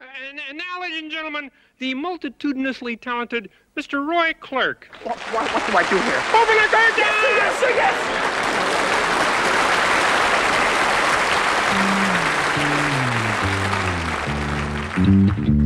And, and now, ladies and gentlemen, the multitudinously talented Mr. Roy Clark. What, what, what do I do here? Open the curtain! Yes, sir, yes. Rocky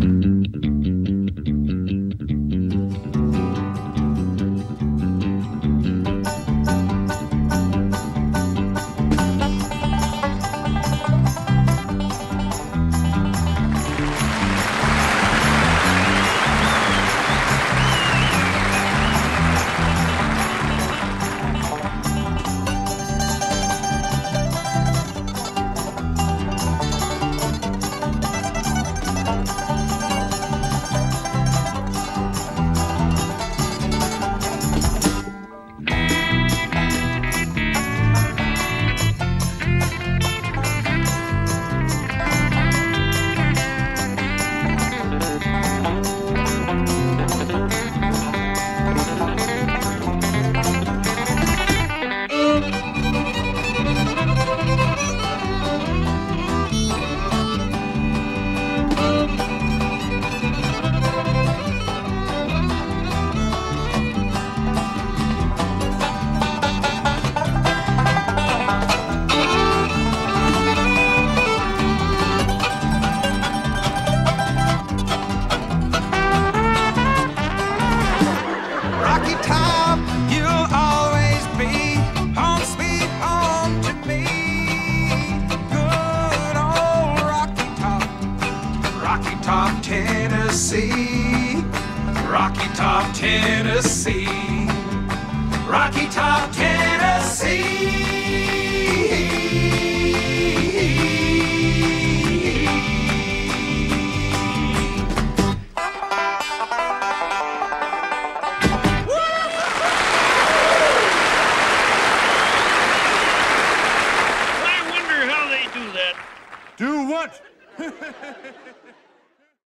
Tennessee. Rocky Top, Tennessee. Rocky Top, Tennessee. I wonder how they do that. Do what?